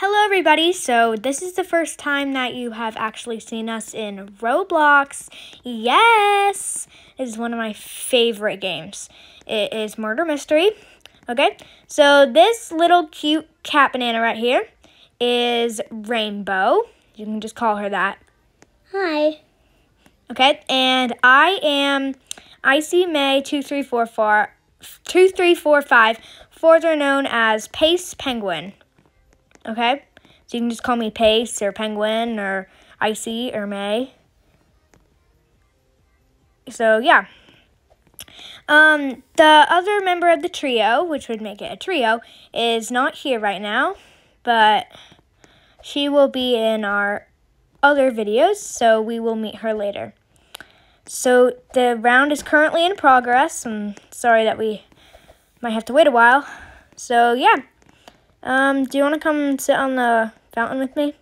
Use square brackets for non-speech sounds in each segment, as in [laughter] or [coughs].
Hello, everybody. So, this is the first time that you have actually seen us in Roblox. Yes! This is one of my favorite games. It is Murder Mystery. Okay, so this little cute cat banana right here is Rainbow. You can just call her that. Hi. Okay, and I am Icy May 2344. 2345. Further known as Pace Penguin. Okay? So you can just call me Pace or Penguin or Icy or May. So yeah. Um, the other member of the trio, which would make it a trio, is not here right now, but she will be in our other videos, so we will meet her later. So the round is currently in progress. I'm sorry that we might have to wait a while. So yeah. Um, do you want to come sit on the fountain with me?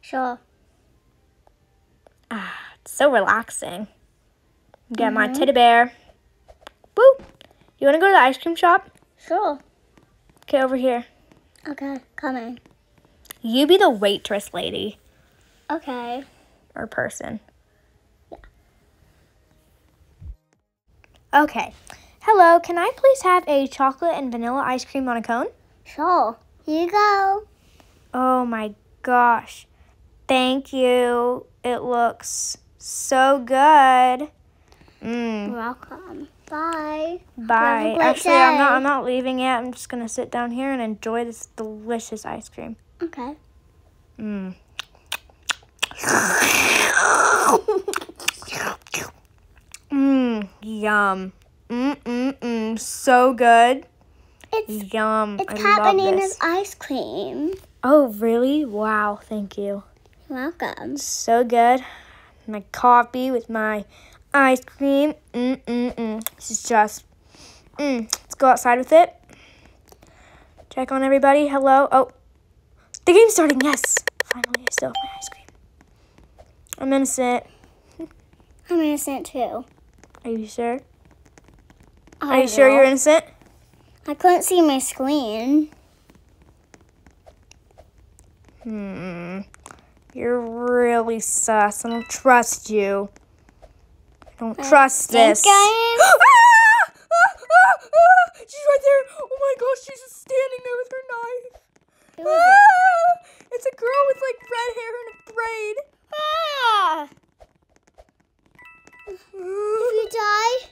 Sure. Ah, it's so relaxing. Get mm -hmm. my Mm-hmm. teddy bear. Woo! You want to go to the ice cream shop? Sure. Okay, over here. Okay, coming. You be the waitress lady. Okay. Or person. Yeah. Okay. Hello, can I please have a chocolate and vanilla ice cream on a cone? Sure. Here you go. Oh my gosh. Thank you. It looks so good. Mm. Welcome. Bye. Bye. Actually, day. I'm not I'm not leaving yet. I'm just going to sit down here and enjoy this delicious ice cream. Okay. Mmm. Mmm, yum. Mm mm mm, so good. It's yum. It's I love Banana's this. ice cream. Oh, really? Wow, thank you. You're welcome. So good. My coffee with my ice cream. Mm mm mm. This is just. Mm. Let's go outside with it. Check on everybody. Hello. Oh, the game's starting. Yes. Finally, I still have my ice cream. I'm innocent. I'm innocent too. Are you sure? I Are you sure you're innocent? I couldn't see my screen. Hmm. You're really sus. I don't trust you. I don't I trust this. I [gasps] she's right there. Oh my gosh, she's just standing there with her knife. Who is it? It's a girl with like red hair and a braid. Ah! If you die.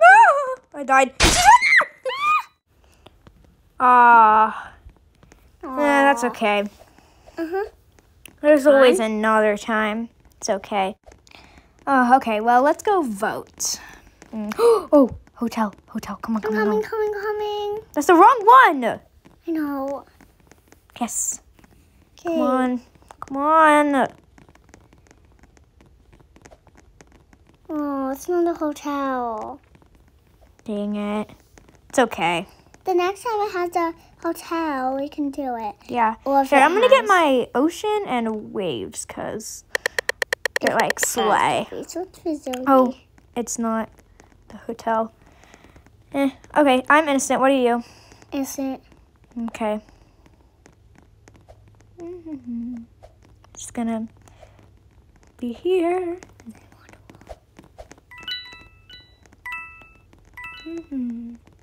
Ah! I died. Ah. uh, yeah, that's okay. Uh-huh. There's Fine. always another time. It's okay. Oh, okay. Well, let's go vote. Mm. [gasps] oh, hotel, hotel. Come on, come I'm on. Coming, coming, coming. That's the wrong one. I know. Yes. Okay. Come on. Come on. Oh, it's not a hotel. Dang it. It's okay. The next time it has a hotel, we can do it. Yeah. Or I'm going to get my ocean and waves because they're like slay. Oh, it's not the hotel. Eh, okay, I'm innocent. What are you? Innocent. Okay. Just gonna be here.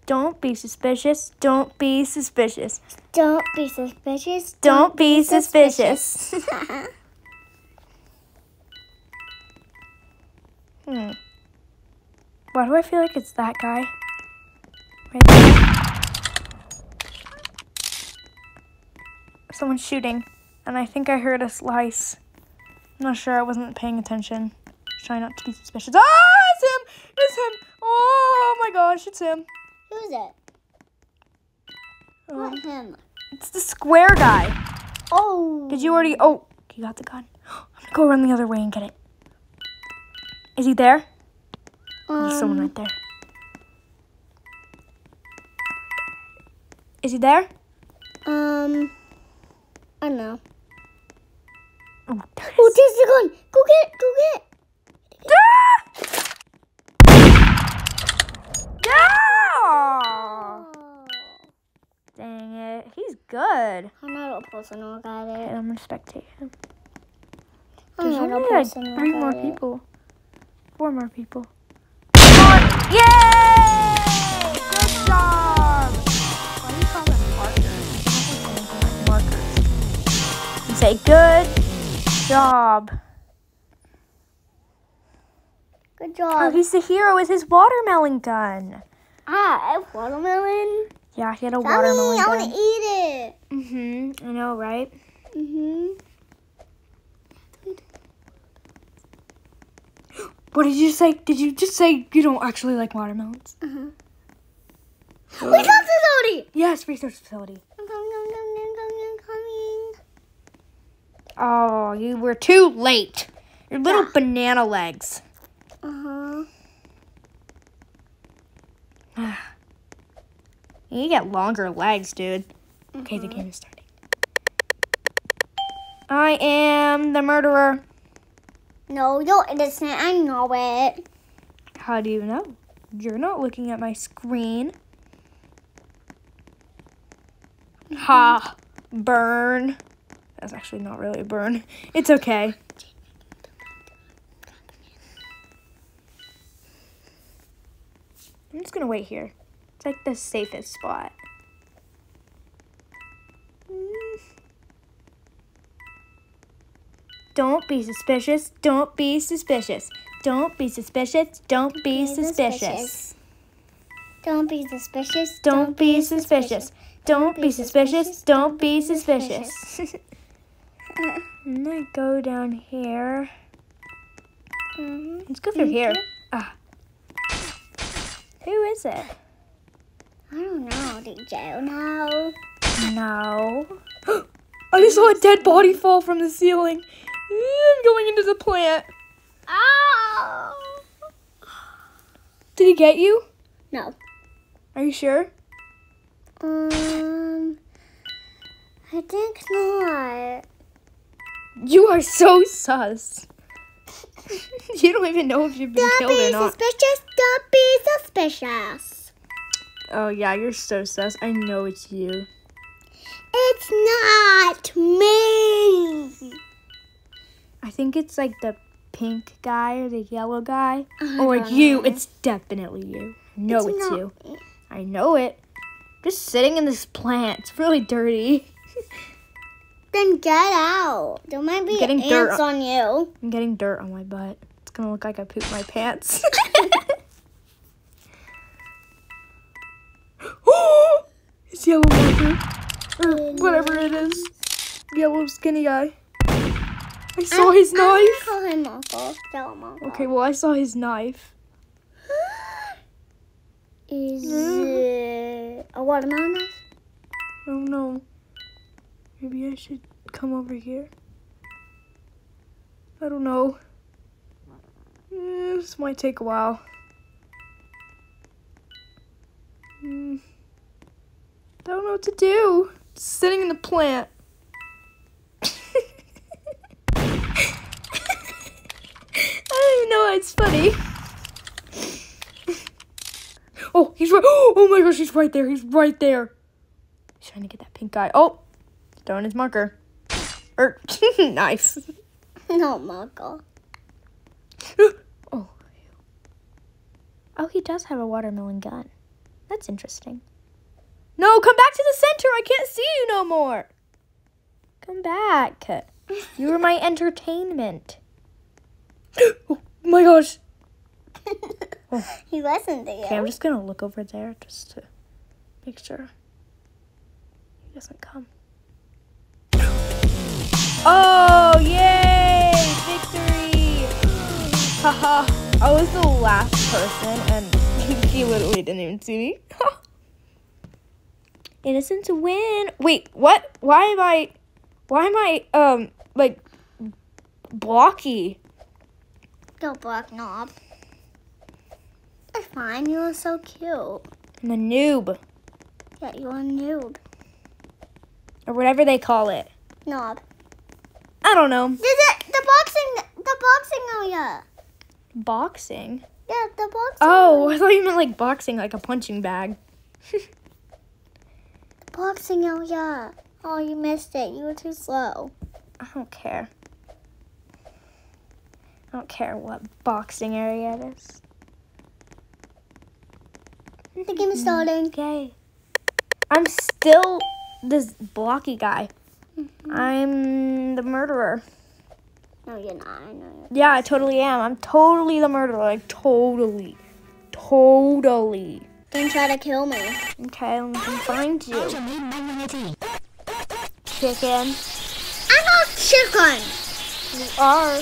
Don't be suspicious. Don't be suspicious. Don't be suspicious. Don't, Don't be, be suspicious. suspicious. [laughs] hmm. Why do I feel like it's that guy? Right. Someone's shooting, and I think I heard a slice. I'm not sure. I wasn't paying attention. Try not to be suspicious. Ah, it's him! It's him! Oh my gosh, it's him. It? Not him. It's the square guy. Oh. Did you already? Oh, you got the gun. [gasps] I'm gonna go run the other way and get it. Is he there? Um, There's someone right there. Is he there? Um, I don't know. Oh, there Oh, there's the gun. Go get it. Go get it. Ah! Yeah! Oh. It. Good. I'm not a person who got Okay, it. I'm gonna spectate him. I'm There's only like three more it. people. Four more people. On. Yay! Good job! Why do you call them markers? Markers. You say good job. Good Oh, job. he's the hero with his watermelon gun. Ah, a watermelon. Yeah, he had a Mommy, watermelon I want to eat it. Mm-hmm. I know, right? Mhm. What did you say? Did you just say you don't actually like watermelons? Uh-huh. Resource facility. Yes, research facility. I'm coming, I'm coming, I'm coming, I'm coming. Oh, you were too late. Your little Yeah. banana legs. Uh huh. [sighs] You get longer legs, dude. Okay, the game is starting. I am the murderer. No, you're innocent. I know it. How do you know? You're not looking at my screen. Mm-hmm. Ha! Burn. That's actually not really a burn. It's okay. I'm just gonna wait here. It's like the safest spot. Don't be suspicious. Don't be suspicious. Don't be suspicious. Don't be suspicious. Don't be suspicious. Don't be suspicious. Don't be suspicious. Don't be suspicious. I'm gonna go down here. Mhm. Let's go through here. Ah. Who is it? I don't know, DJ. No. No. I just saw a dead body fall from the ceiling. I'm going into the plant. Oh. Did he get you? No. Are you sure? Um. I think not. You are so sus. [laughs] you don't even know if you've been Don't killed be or not. suspicious. Don't be suspicious. Oh yeah, you're so sus. I know it's you. It's not me. I think it's like the pink guy or the yellow guy. Oh, I Or you. know. It's definitely you. No, it's, not you. me. I know it. Just sitting in this plant. It's really dirty. Then get out. There might be Getting ants on you. I'm getting dirt on my butt. It's gonna look like I pooped my pants. [laughs] [gasps] it's yellow marker. Or whatever it is. Yellow skinny guy. I saw his I'm knife. gonna call him Uncle. Tell him Uncle. Okay, well I saw his knife. [gasps] Is it a watermelon knife? I don't know. Maybe I should come over here. I don't know. Eh, this might take a while. Hmm. Don't know what to do. Just sitting in the plant. [laughs] I don't even know why it's funny. oh, he's right. [gasps] Oh my gosh, he's right there. He's right there. He's trying to get that pink guy. Oh, throwing his marker. Er, knife. No, Uncle. oh. Oh, he does have a watermelon gun. That's interesting. No, come back to the center. I can't see you no more. Come back. You were my entertainment. [gasps] oh my gosh. he to you. Okay, I'm just gonna look over there just to make sure he doesn't come. Oh, yay! Victory! Haha, I was the last person and [laughs] he literally didn't even see me. [laughs] Innocent to win. Wait, what? Why am I, why am I, um, like, blocky? Go black knob. It's fine. You are so cute. I'm a noob, Yeah, you are a noob. or whatever they call it. Knob. I don't know. Is it the boxing? The boxing oh, area. Boxing? Yeah, the boxing. Oh, area. I thought you meant like boxing, like a punching bag. [laughs] boxing oh, area. Oh, you missed it. You were too slow. I don't care. I don't care what boxing area it is. The game is starting. Okay. I'm still this blocky guy. Mm-hmm. I'm the murderer. No, you're not. I know. Yeah, I totally am. I'm totally the murderer. Like, totally. Totally. Don't try to kill me. Okay, let me find you. Chicken. I'm not chicken. You are.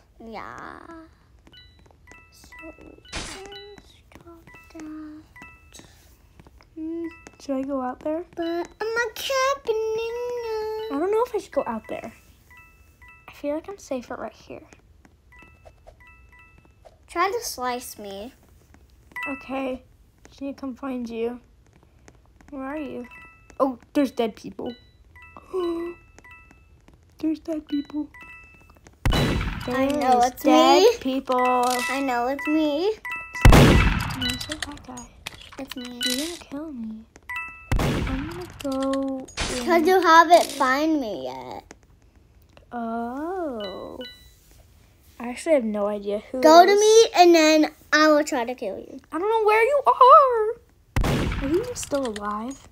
Yeah. So we can stop that. Hmm, should I go out there? But I'm a cabin. I don't know if I should go out there. I feel like I'm safer right here. Try to slice me. Okay, need to come find you. Where are you? Oh, there's dead people. [gasps] there's dead people. I know it's dead me. people. I know it's me. Where's that guy? It's me. You're gonna kill me. I'm gonna go. Because you haven't find me yet. Oh. I actually have no idea who. Go to me and then I will try to kill you. I don't know where you are. Are you still alive?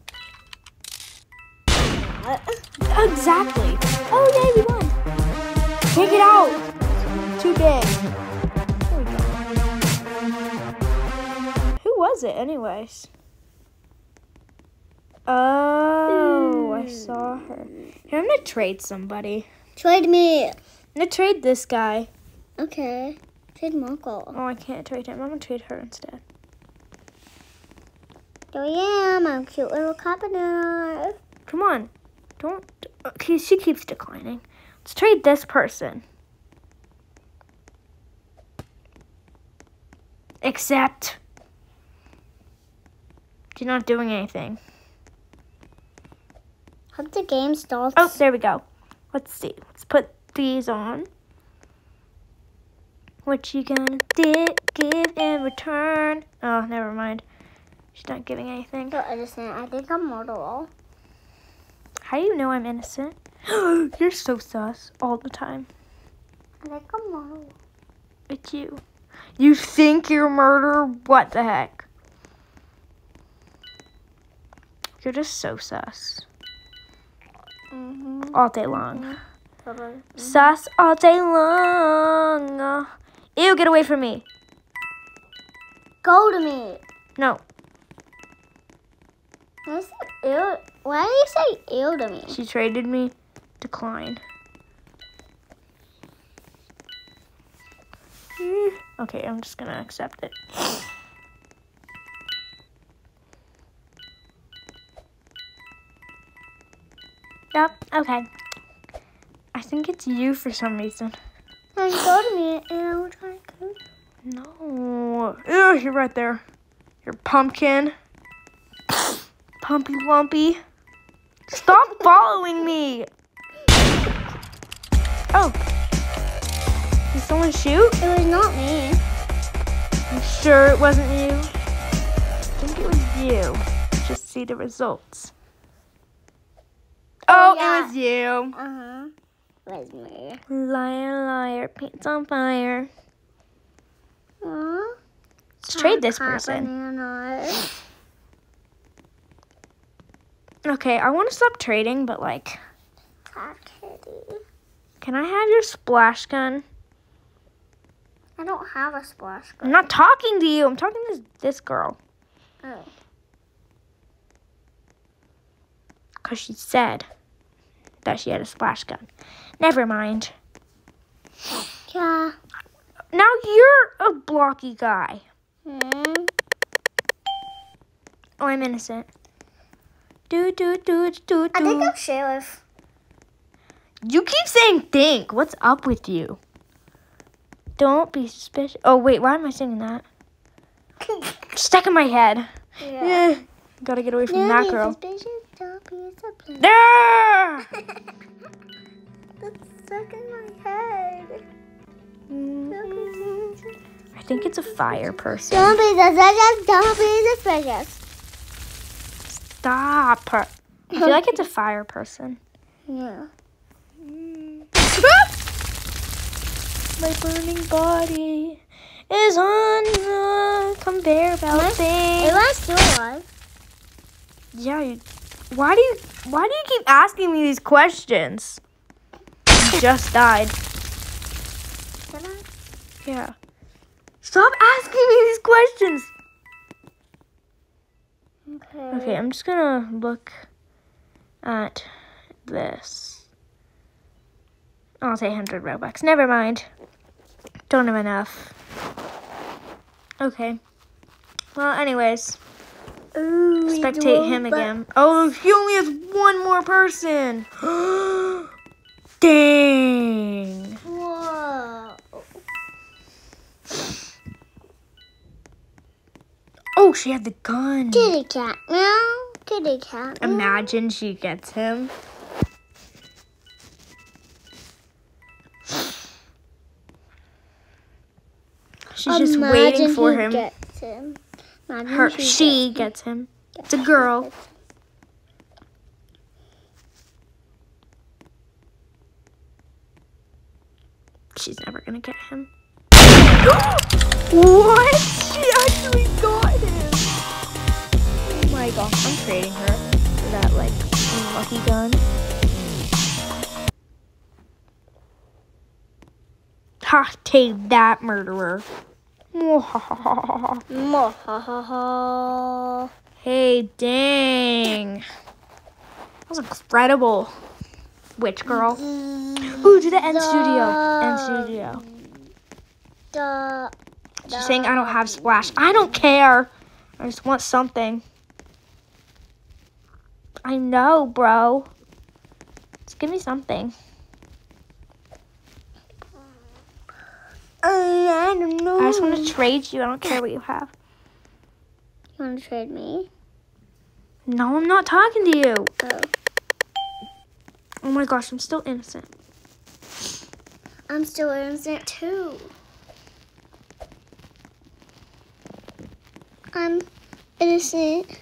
Exactly. Oh, was it, anyways? Oh, I saw her. Here, I'm gonna trade somebody. Trade me. I'm gonna trade this guy. Okay. Trade Marco. Oh, I can't trade him. I'm gonna trade her instead. Here I am. I'm a cute little cabinet. Come on. Don't. Uh, okay, she keeps declining. Let's trade this person. Except. She's not doing anything. Hope the game starts. Oh, there we go. Let's see. Let's put these on. What you gonna di- give in return? Oh, never mind. She's not giving anything. So innocent. I think I'm mortal. How do you know I'm innocent? [gasps] You're so sus all the time. I think I'm mortal. It's you. You think you're a murderer? What the heck? You're just so sus. Mm-hmm. All day long. Totally. Sus all day long. Ew, get away from me. Go to me. No, I said ew. Why do you say ew to me? she traded me. Decline. Mm, Okay, I'm just gonna accept it. Okay. I think it's you for some reason. Then go to me and I will try to. No. Ew, you're right there. You're pumpkin. [coughs] Pumpy lumpy. Stop [laughs] following me. Oh. Did someone shoot? It was not me. I'm sure it wasn't you. I think it was you. Just see the results. Oh, yeah. it was you. Uh huh. It was me. Liar, liar, paint's on fire. Aww. Let's trade this person. Okay, I want to stop trading, but like, cat kitty. Can I have your splash gun? I don't have a splash gun. I'm not talking to you. I'm talking to this, this girl. Oh. Because she said that she had a splash gun. Never mind. Yeah. Now you're a blocky guy. Hmm. Oh, I'm innocent. Do, do, do, do, do. I think. I'm sheriff. You keep saying think. What's up with you? Don't be suspicious. Oh, wait. Why am I singing that? [laughs] Stuck in my head. yeah. Eh, Gotta get away from that girl. Suspicious, don't be suspicious. Ah! That's stuck in my head. I think it's a fire person. Don't be suspicious, don't be suspicious. Stop. I feel like it's a fire person. Yeah. My burning body is on the conveyor belt thing. I still alive? Yeah. You, why do you Why do you keep asking me these questions? You just died. Did I? Yeah. Stop asking me these questions. Okay. Okay, I'm just gonna look at this. I'll say 100 Robux. Never mind. Don't have enough. Okay. Well, anyways, Ooh, spectate him again. Oh, he only has one more person. [gasps] Dang. Whoa. Oh, she had the gun. Kitty cat. Meow. Kitty cat. meow. Imagine she gets him. She's just waiting for he him. Gets him. Her, she gets him. It's a girl. She's never gonna get him. [gasps] what? She actually got him. Oh my gosh, I'm trading her for that like lucky gun. Ha! Take that, murderer. Mwahaha. Hey, dang. That was incredible. Witch girl. Ooh, do the end studio. End studio. She's saying I don't have splash. I don't care. I just want something. I know, bro. Just give me something. I don't know. I just want to trade you. I don't care what you have. You want to trade me? No, I'm not talking to you. Oh. Oh my gosh, I'm still innocent. I'm still innocent too. I'm innocent.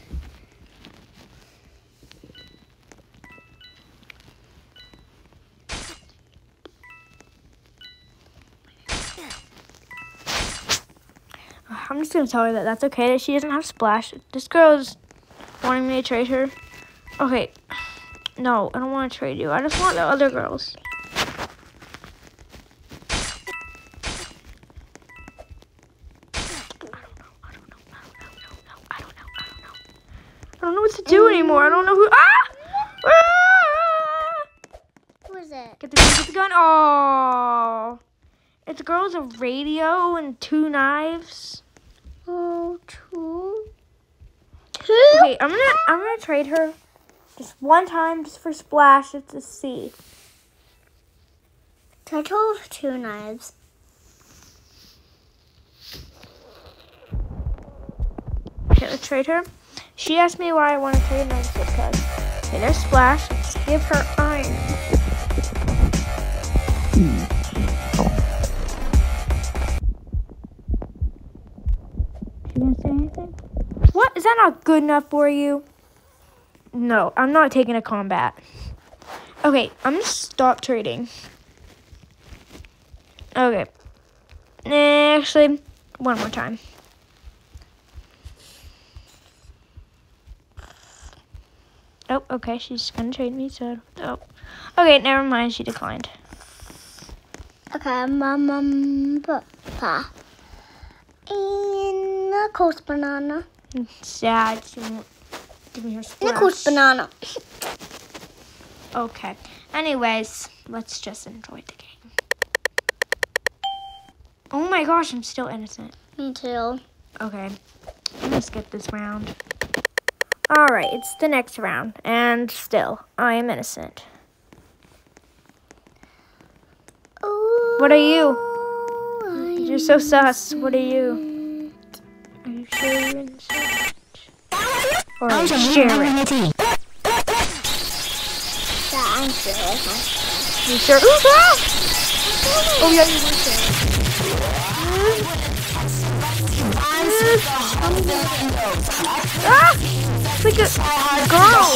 Gonna tell her that that's okay that she doesn't have splash. This girl's wanting me to trade her. Okay, no, I don't want to trade you. I just want the other girls. I don't know what to do anymore. I don't know who. Ah! ah! Who is it? Get the get the gun. Oh. It's a girl with a radio and two knives. Oh, two. I'm gonna I'm gonna trade her just one time just for splash just to see. Total of two knives. Okay, let's trade her. She asked me why I want to trade and I just said because. Okay, there's splash. Let's give her iron. She gonna say anything? What? Is that not good enough for you? No, I'm not taking a combat. Okay, I'm gonna stop trading. Okay. Actually, one more time. Oh, okay. She's gonna trade me. So, oh, okay. Never mind. She declined. Okay, mum, papa. And a coast banana. Sad. She won't give me her a coast banana. Okay. Anyways, let's just enjoy the game. Oh my gosh, I'm still innocent. Me too. Okay. I'm gonna skip this round. Alright, it's the next round. And still, I am innocent. What are you? You're so sus. What are you? Are you sure you're innocent? Or are you sharing? Yeah, I'm sure. You sure? Ooh, ah! Oh yeah, you were sharing. Ah! It's like a girl.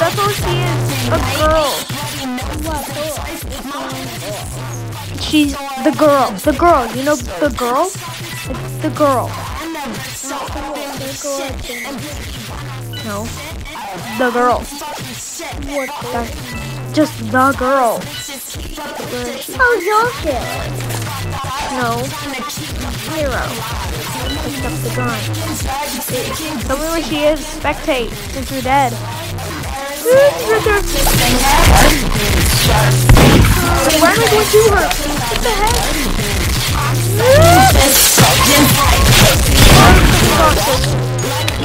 That's all she is. A girl. She's the girl. The girl. You know the girl? It's the girl. No. The girl. What That's just the girl. Oh, Joshua. No. Hero. Picked up the gun. Tell me where she is. Spectate. Since you're dead. Why am I going to her? What the heck?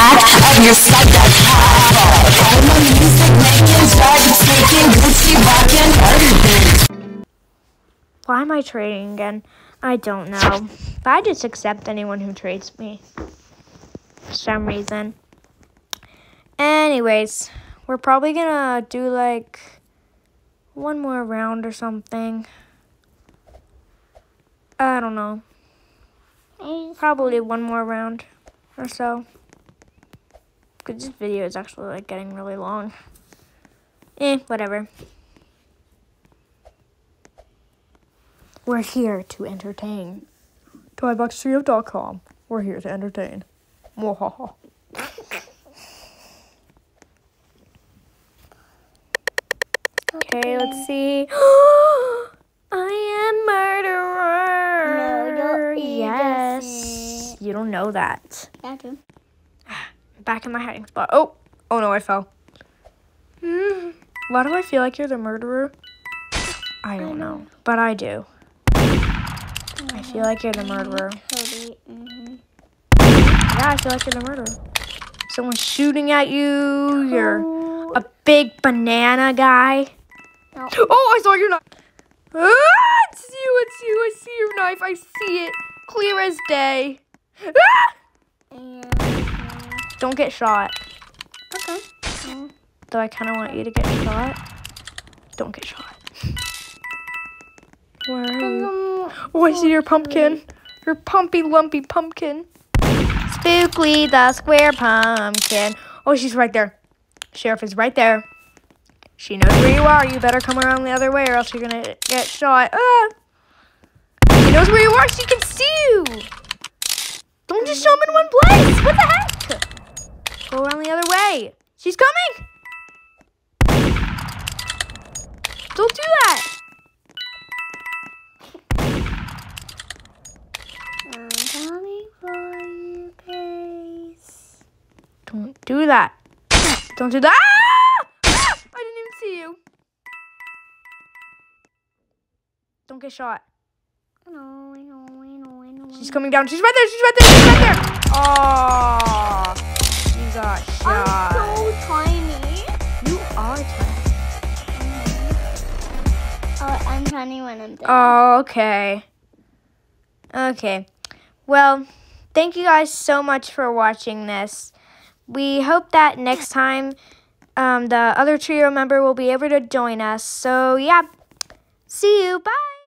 back of your psychotic I'm a music making, drug taking, Gucci rocking, everything. Why am I trading again? I don't know. But I just accept anyone who trades me. For some reason. Anyways, we're probably gonna do like one more round or something. I don't know. Probably one more round or so. Because this video is actually like getting really long. Eh, whatever. We're here to entertain. ToyBoxTrio.com. We're here to entertain. Mwahaha. Okay, let's see. [gasps] I am murderer. No, yes. You don't know that. Yeah, too. Back in my hiding spot. Oh, oh no, I fell. Hmm. Why do I feel like you're the murderer? I don't know, but I do. I feel like you're the murderer. Yeah, I feel like you're the murderer. Someone's shooting at you. You're a big banana guy. Oh, I saw your knife. Ah, it's you, it's you. I see your knife. I see it. Clear as day. Ah! Don't get shot. okay. Though I kind of want you to get shot. Don't get shot. [laughs] Where are you? [laughs] Oh, I see your pumpkin. Your pumpy, lumpy pumpkin. Spookley the square pumpkin. Oh, she's right there. Sheriff is right there. She knows where you are. You better come around the other way or else you're going to get shot. Ah! She knows where you are. She can see you. Don't just show them in one place. What the heck? Go around the other way. She's coming. Don't do that. I'm coming for you, Pace. Don't do that. Don't do that. Ah! Ah! I didn't even see you. Don't get shot. No, know, I know, I. She's coming down. She's right there. She's right there. She's right there. Oh, I'm so tiny. You are tiny. Oh, I'm tiny when I'm dead. Oh, okay. Okay. Well, thank you guys so much for watching this. We hope that next time um, the other trio member will be able to join us. So, yeah. See you. Bye.